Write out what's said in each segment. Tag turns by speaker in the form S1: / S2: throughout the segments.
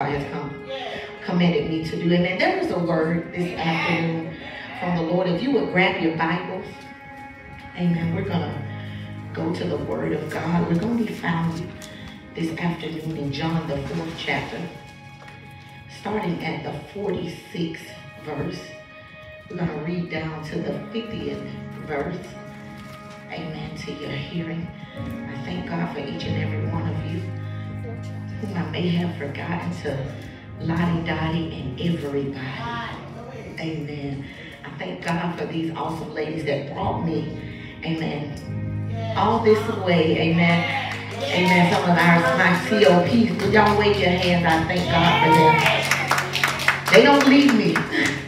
S1: has come, commanded me to do. And there is a word this afternoon from the Lord. If you would grab your Bibles, amen, we're going to go to the Word of God. We're going to be found this afternoon in John, the fourth chapter, starting at the 46th verse. We're going to read down to the 50th verse. Amen to your hearing. I thank God for each and every one of you I may have forgotten to Lottie Dottie and everybody. Amen. I thank God for these awesome ladies that brought me, amen, all this way, amen. Amen. Some of our my COPs, would y'all wave your hands? I thank God for them. They don't leave me.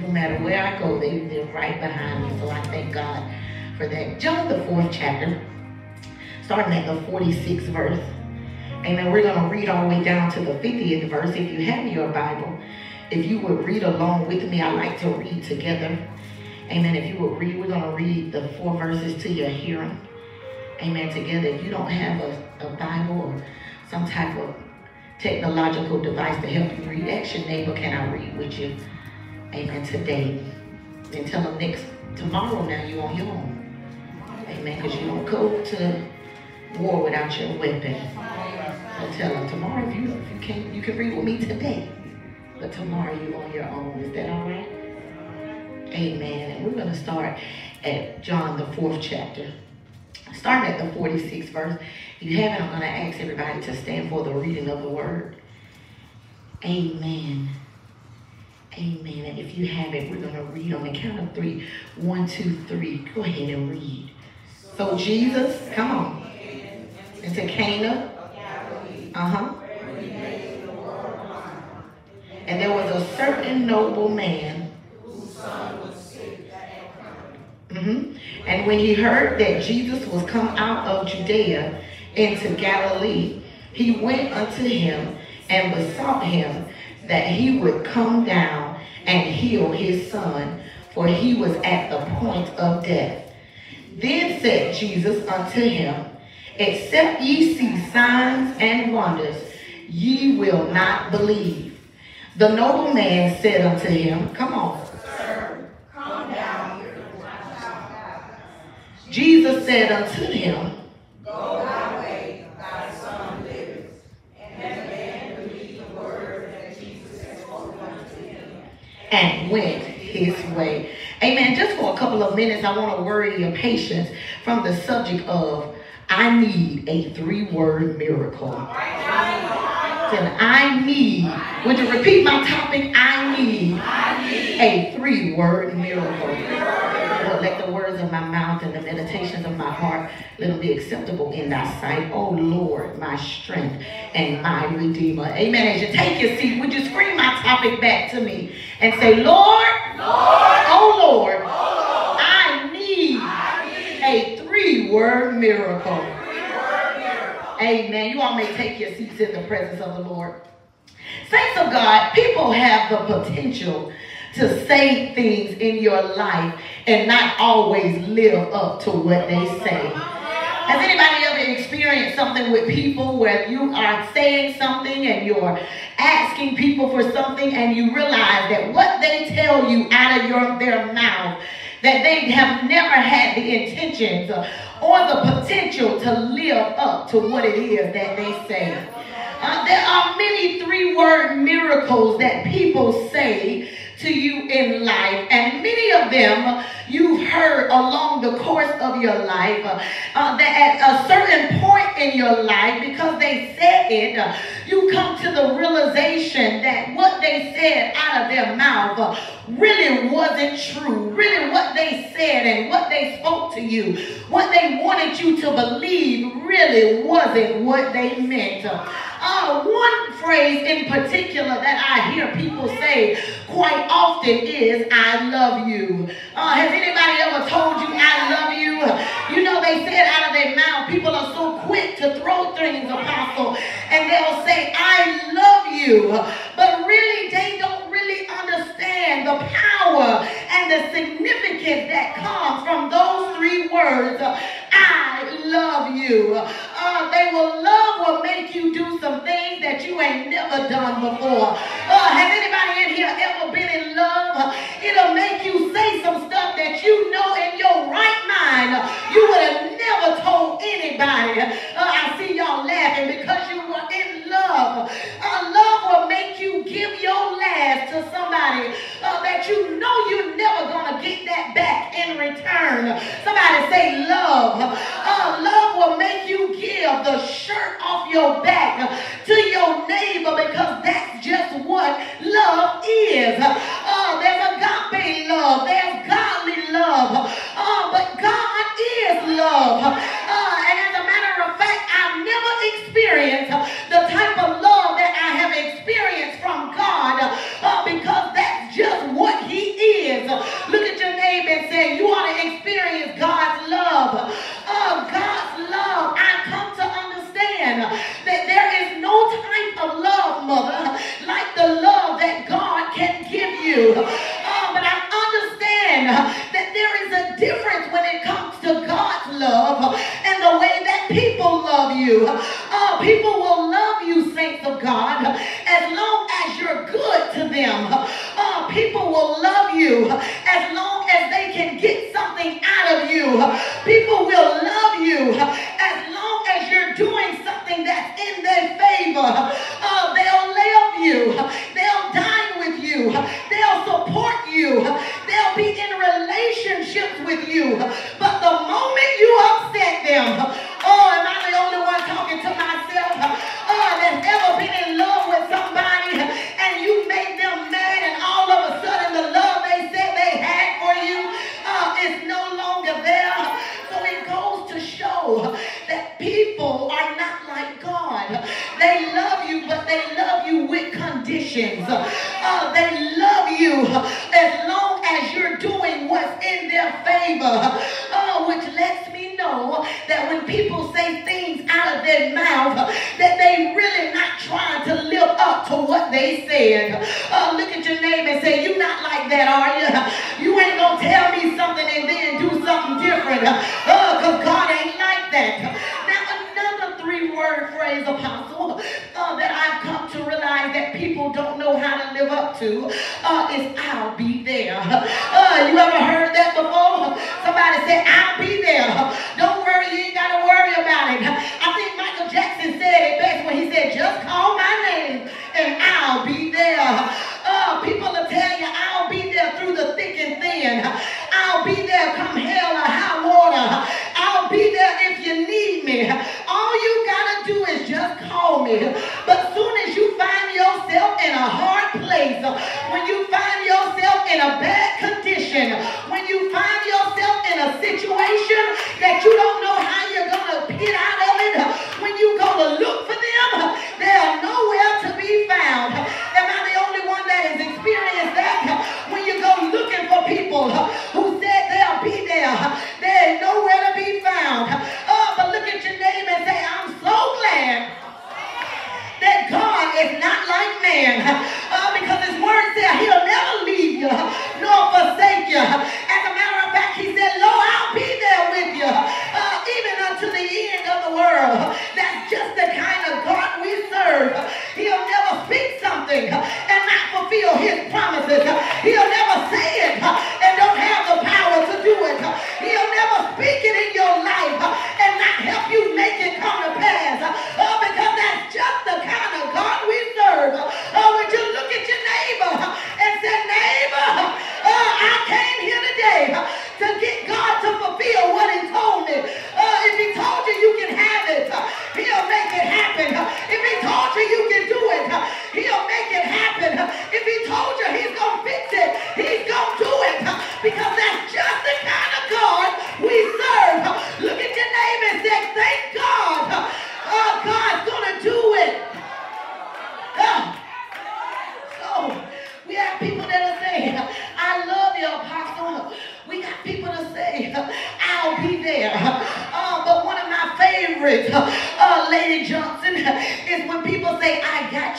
S1: No matter where I go, they, they're right behind me. So I thank God for that. John, the fourth chapter, starting at the 46th verse. Amen. We're going to read all the way down to the 50th verse. If you have your Bible, if you would read along with me, I like to read together. Amen. If you would read, we're going to read the four verses to your hearing. Amen. Together. If you don't have a, a Bible or some type of technological device to help you read, ask your neighbor, can I read with you? Amen. Today. Then tell them next tomorrow now you on your own. Amen. Because you don't go to war without your weapon. I tell them tomorrow if you if you can you can read with me today. But tomorrow you on your own. Is that all right? Amen. And we're going to start at John the fourth chapter. Starting at the 46th verse. If you haven't, I'm going to ask everybody to stand for the reading of the word. Amen. Amen. And if you have it, we're going to read on the count of three. One, two, three. Go ahead and read. So Jesus, come on. Into Cana uh-huh. And there was a certain noble man. Mm-hmm. And when he heard that Jesus was come out of Judea into Galilee, he went unto him and besought him that he would come down and heal his son, for he was at the point of death. Then said Jesus unto him, Except ye see signs and wonders, ye will not believe. The noble man said unto him, Come on. Sir, come down. Jesus said unto him, Go thy way, thy son liveth. And the man believed the word that Jesus had spoken unto him. And went his way. Amen. Just for a couple of minutes, I want to worry your patience from the subject of I need a three-word miracle. And I need, would you repeat my topic? I need a three-word miracle. Lord, let the words of my mouth and the meditations of my heart, let them be acceptable in thy sight. Oh Lord, my strength and my redeemer. Amen. As you take your seat, would you scream my topic back to me and say, Lord, Lord oh Lord, oh Lord I need, I need three-word miracle. Amen. You all may take your seats in the presence of the Lord. Saints of God, people have the potential to say things in your life and not always live up to what they say. Has anybody ever experienced something with people where you are saying something and you're asking people for something and you realize that what they tell you out of your their mouth that they have never had the intentions or the potential to live up to what it is that they say. Uh, there are many three-word miracles that people say to you in life, and many of them you've heard along the course of your life uh, uh, that at a certain point in your life, because they said it, uh, you come to the realization that what they said out of their mouth uh, really wasn't true. Really, what they said and what they spoke to you, what they wanted you to believe, really wasn't what they meant. Uh, one phrase in particular that I hear people say quite often is, I love you. Uh, has anybody ever told you, I love you? You know, they say it out of their mouth. People are so quick to throw things, apostle, and they'll say, I love you. But really, they don't really understand understand the power and the significance that comes from those three words. I love you. Uh, they will love will make you do some things that you ain't never done before. Uh, has anybody in here ever been in love? It'll make you say some stuff that you know in your right mind you would have never told anybody. Uh, I see y'all laughing because you were in love. Uh, love will make you give your last to somebody uh, that you know you're never going to get that back in return. Somebody say love. Uh, love will make you give the shirt off your back to your neighbor because that's just what love is. Uh, there's agape love. There's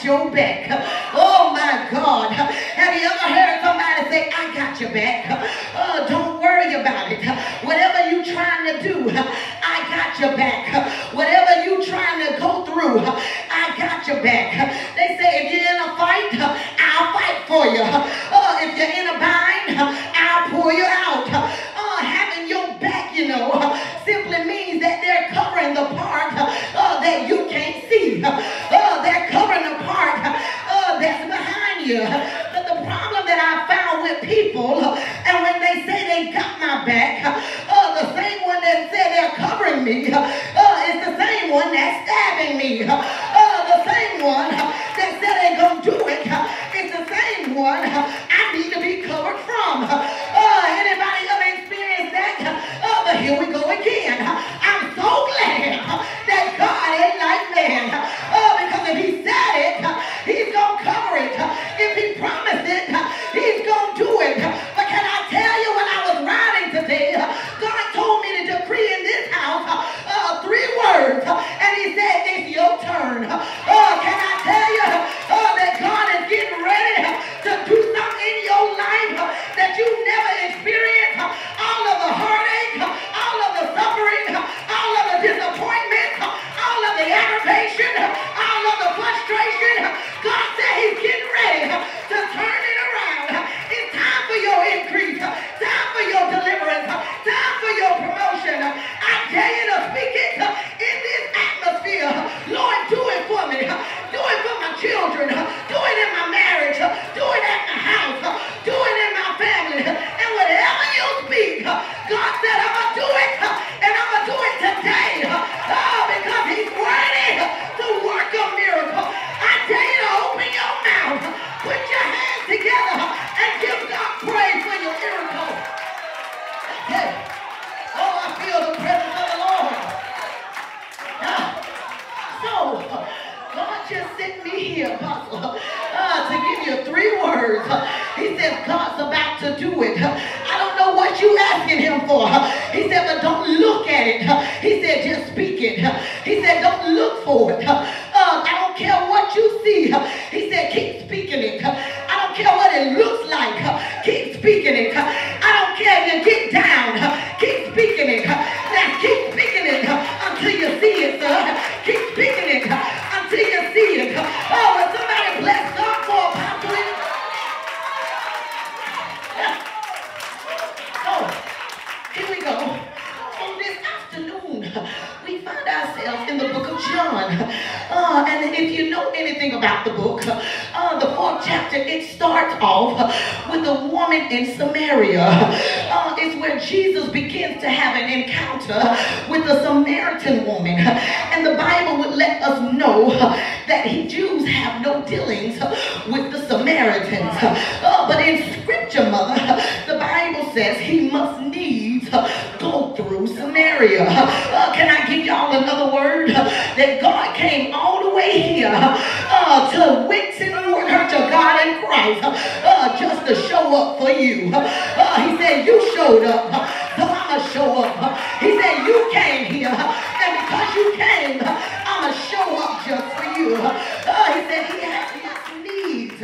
S1: your back. Oh my God. Have you ever heard somebody say, I got your back? Oh, don't worry about it. Whatever you're trying to do, I got your back.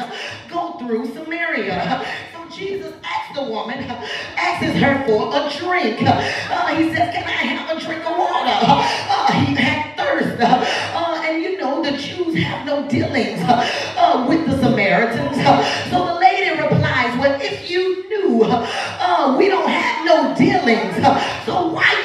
S1: go through Samaria. So Jesus asks the woman, asks her for a drink. Uh, he says, can I have a drink of water? Uh, he had thirst. Uh, uh and you know, the Jews have no dealings uh, uh, with the Samaritans. so the lady replies, well, if you knew, we don't have no dealings. so why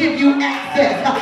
S1: give you access.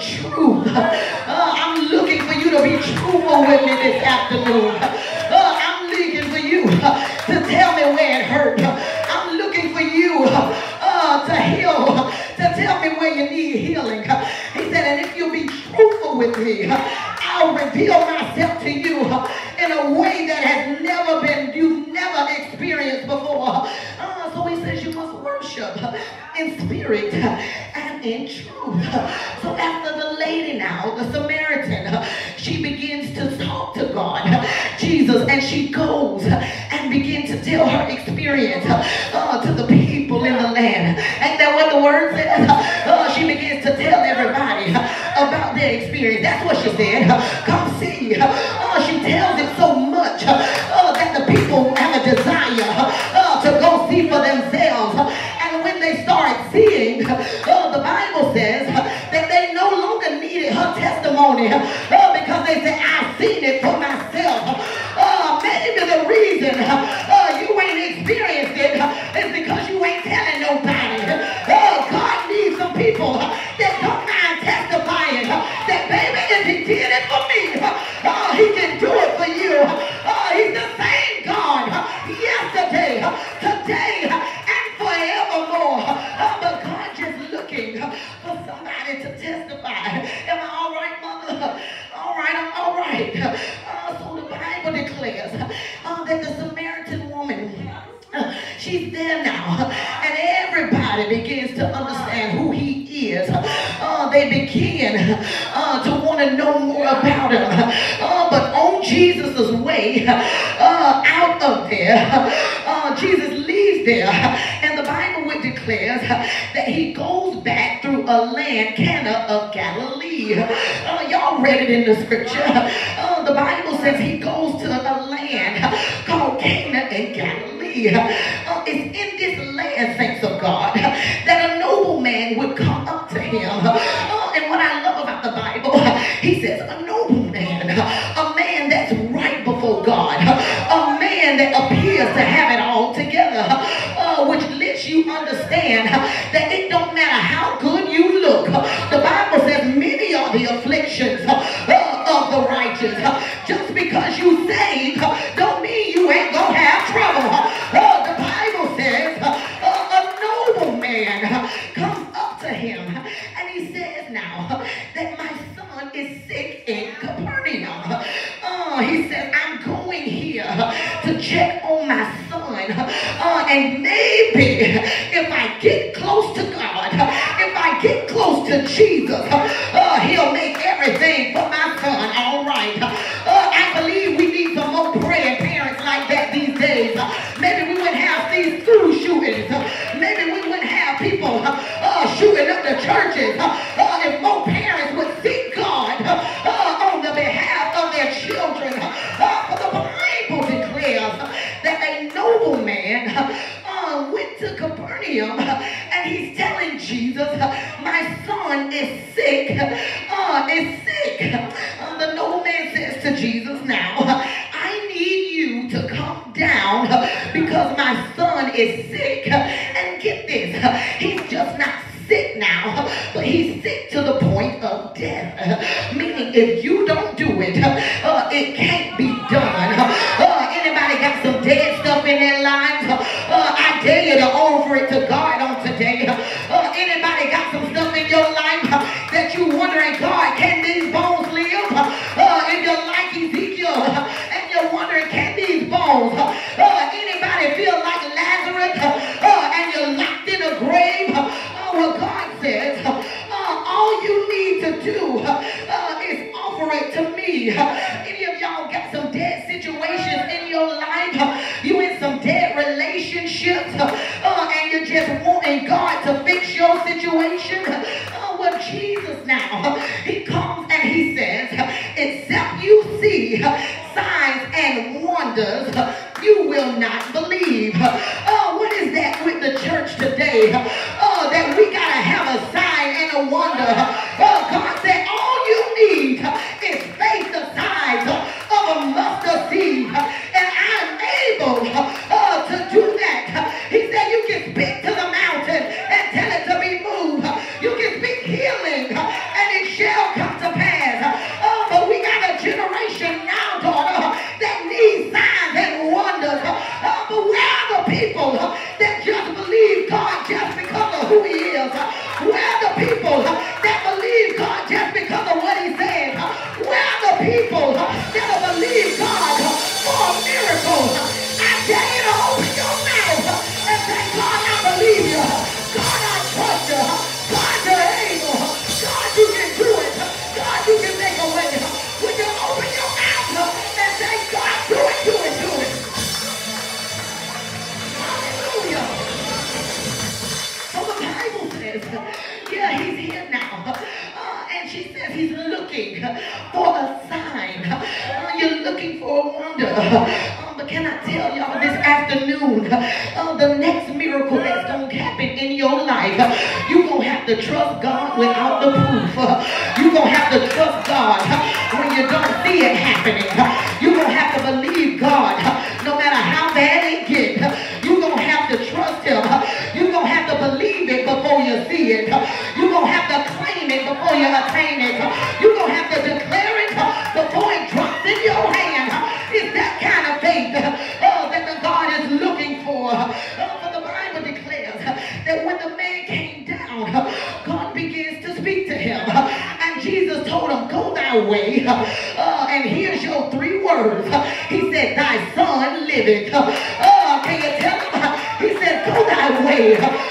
S1: truth. Uh, I'm looking for you to be truthful with me this afternoon. Uh, I'm looking for you uh, to tell me where it hurt. I'm looking for you uh, to heal, uh, to tell me where you need healing. Uh, he said, and if you be truthful with me, I'll reveal my there, uh, Jesus leaves there, and the Bible would declares that he goes back through a land, Cana of Galilee. Uh, y'all read it in the scripture. Uh, the Bible says he goes to a land called Cana in Galilee. done. Uh, oh, anybody got some dead stuff in their life? way. Uh, and here's your three words. He said, thy son liveth. Uh, can you tell him? He said, go thy way.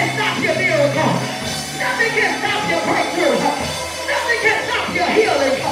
S1: can stop your miracle. Nothing can stop your breakthrough. Nothing can stop your healing.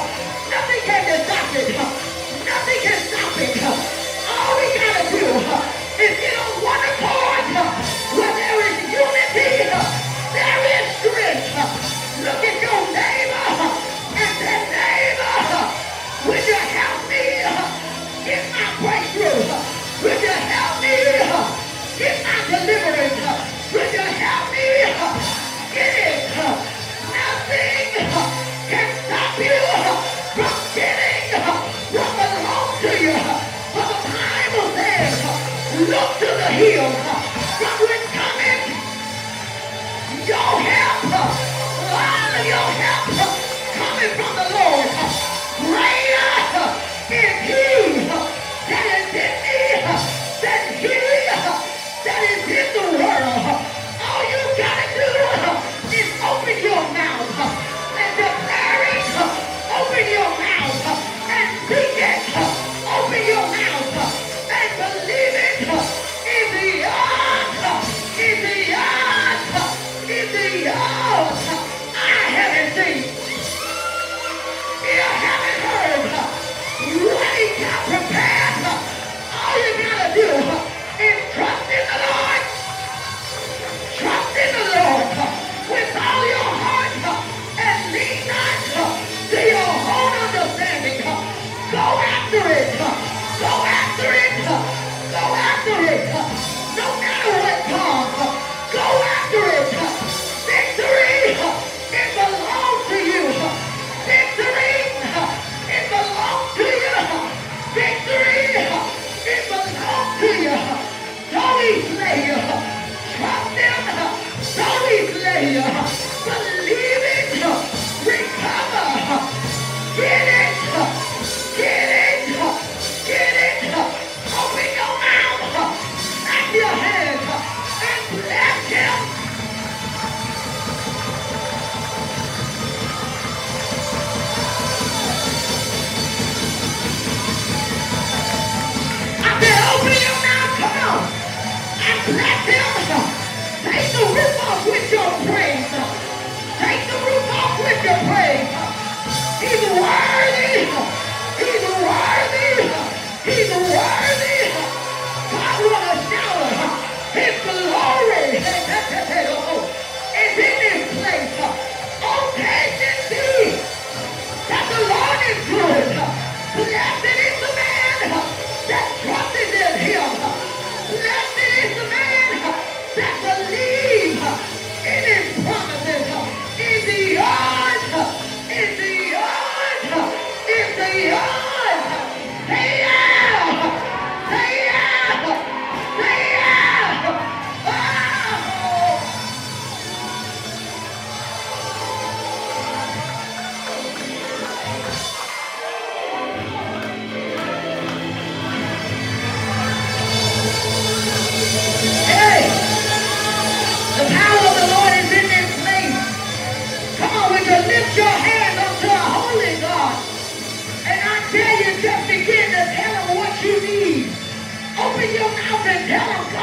S1: Yeah.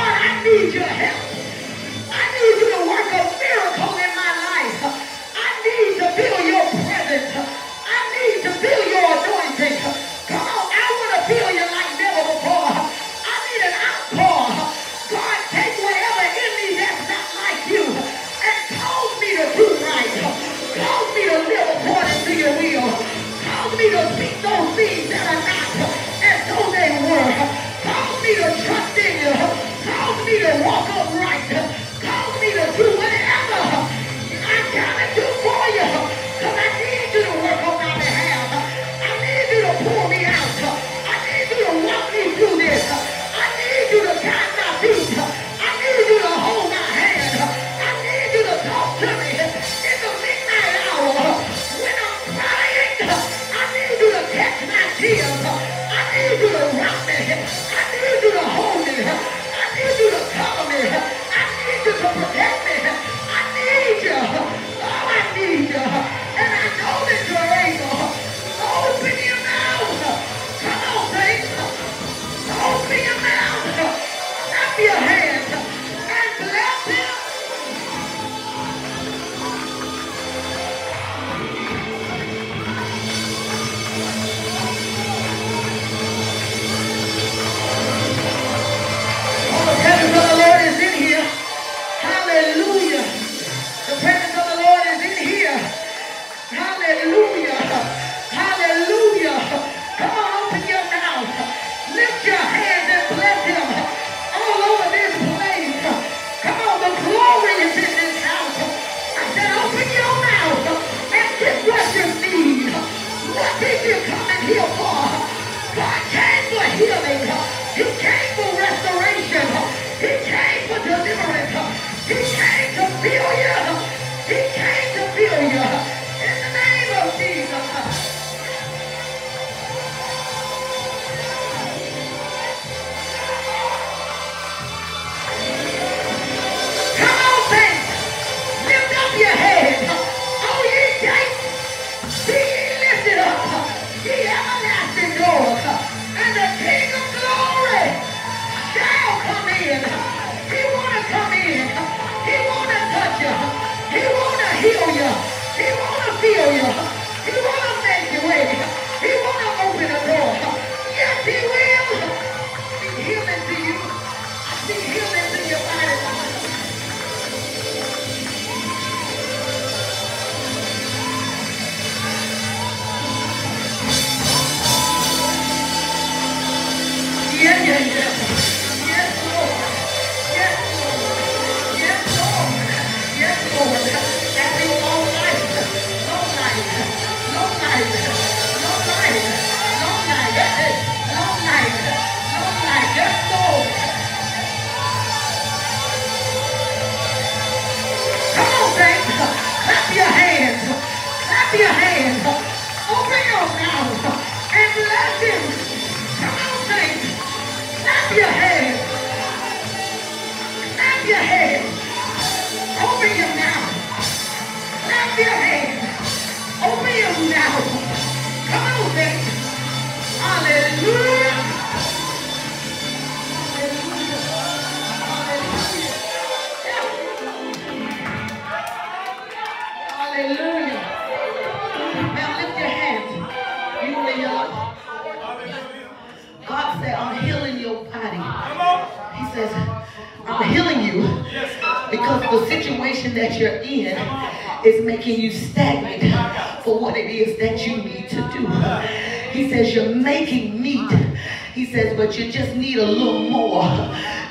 S1: But you just need a little more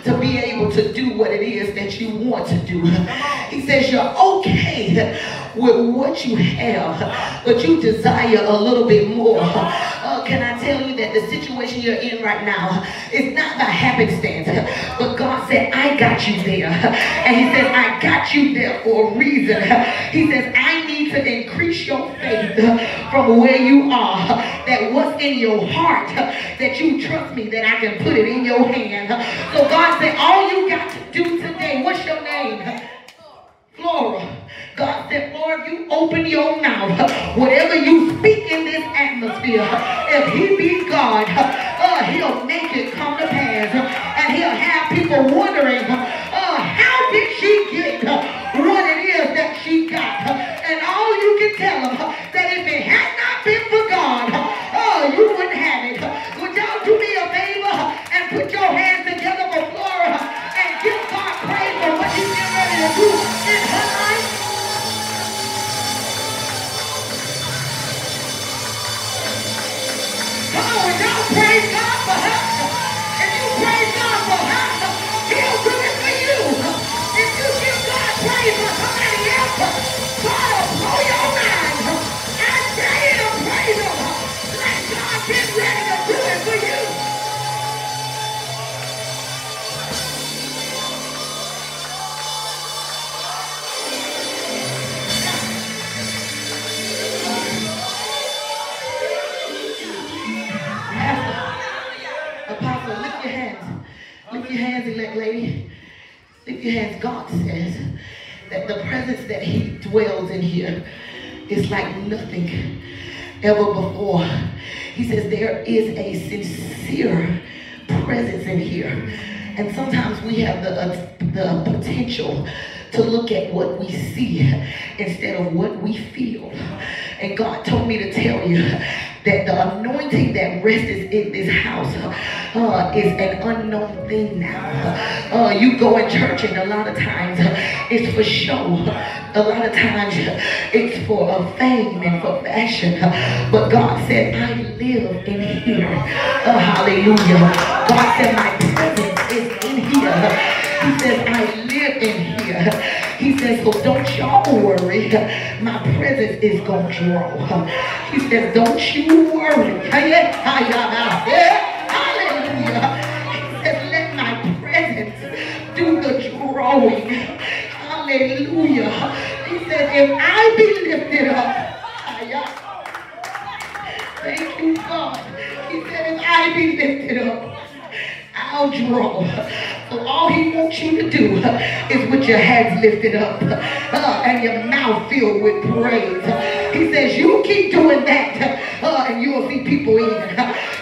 S1: to be able to do what it is that you want to do. He says, you're okay with what you have, but you desire a little bit more. Uh, can I tell you that the situation you're in right now is not by happenstance, Said, I got you there. And he says, I got you there for a reason. He says, I need to increase your faith from where you are. That what's in your heart, that you trust me, that I can put it in your hand. So God said, all you got to do today, what's your name? Flora. God said, Lord, you open your mouth. Whatever you speak in this atmosphere, if he be God, uh, he'll make it come to pass. People wondering, lift your hands, Lift your hands, elect lady. Lift your hands. God the presence that he dwells in here is like nothing ever before. He says there is a sincere presence in here. And sometimes we have the, uh, the potential to look at what we see instead of what we feel. And God told me to tell you that the anointing that rests in this house uh, is an unknown thing now. Uh, you go in church and a lot of times uh, it's for show. A lot of times it's for fame and for fashion. But God said, I live in here. Uh, hallelujah. God said, my presence is in here. He says, I in here. He says, so don't y'all worry. My presence is going to draw. He says, don't you worry. Hallelujah. He says, let my presence do the drawing. Hallelujah. He says, if I be lifted up, thank you, God. He said, if I be lifted up, I'll draw. All he wants you to do is with your hands lifted up uh, and your mouth filled with praise. He says, you keep doing that uh, and you will see people in.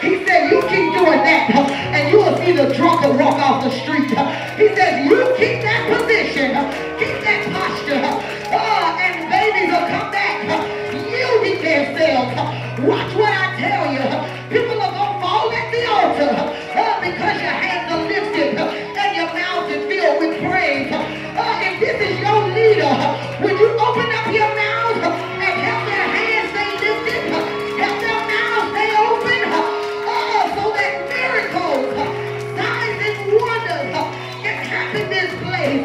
S1: He said, you keep doing that and you will see the drunken walk off the street. He says, you keep that position, keep that posture, uh, and babies will come back yielding themselves. Watch what I tell you. Would you open up your mouth and help your hands stay lifted? Help your mouths stay open? Oh, so that miracles, uh, signs, and wonders uh, can happen this place.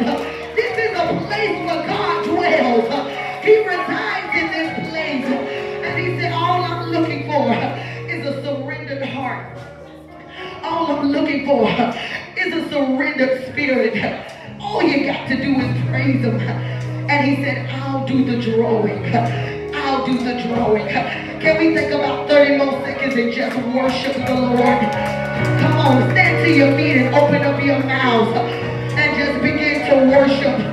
S1: This is a place where God dwells. He resides in this place. And he said, all I'm looking for is a surrendered heart. All I'm looking for is a surrendered spirit. All you got to do is praise him. And he said, I'll do the drawing. I'll do the drawing. Can we take about 30 more seconds and just worship the Lord? Come on, stand to your feet and open up your mouths and just begin to worship.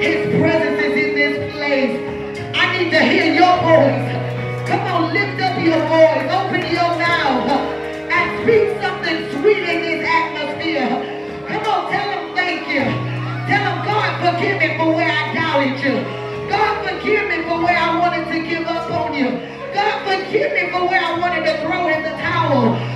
S1: His presence is in this place. I need to hear your voice. Come on, lift up your voice. Open your mouth and speak something sweet in this atmosphere. Come on, tell him thank you. Tell him, God, forgive me for where I doubted you. God, forgive me for where I wanted to give up on you. God, forgive me for where I wanted to throw in the towel.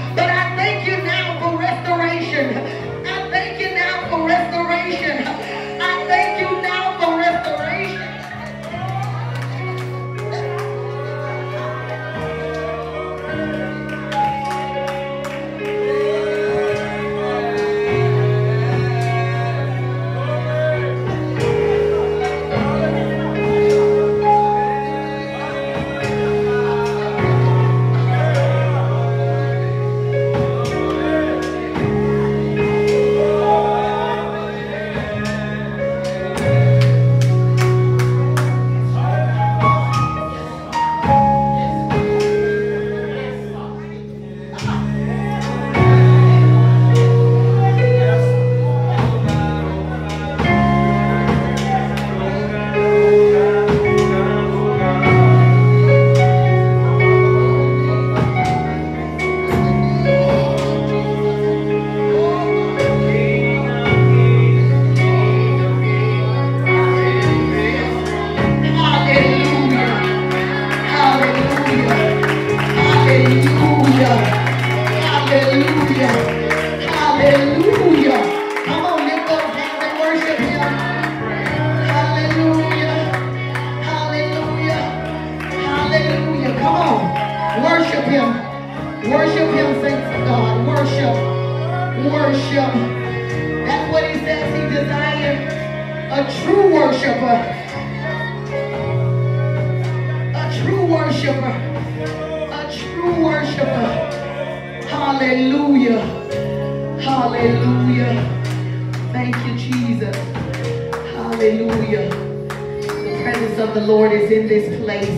S1: Hallelujah. The presence of the Lord is in this place.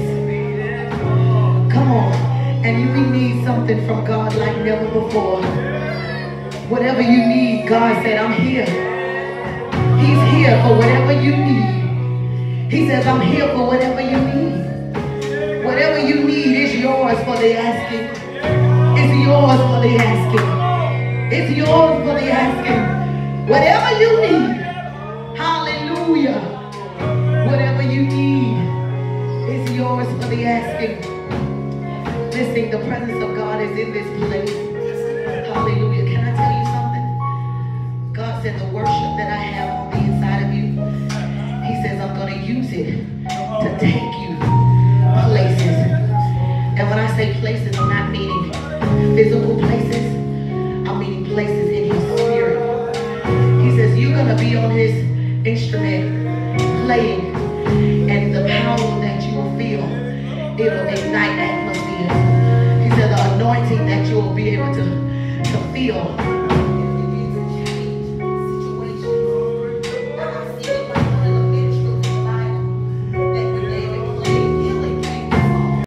S1: Come on. And you need something from God like never before. Whatever you need, God said, I'm here. He's here for whatever you need. He says, I'm here for whatever you need. Whatever you need is yours for the asking. It's yours for the asking. It's yours for the asking. Whatever you need. Hallelujah. Whatever you need is yours for the asking. Listen, the presence of God is in this place. Hallelujah. Can I tell you something? God said the worship that I have on the inside of you, He says I'm going to use it to take you places. And when I say places, I'm not meaning physical ignite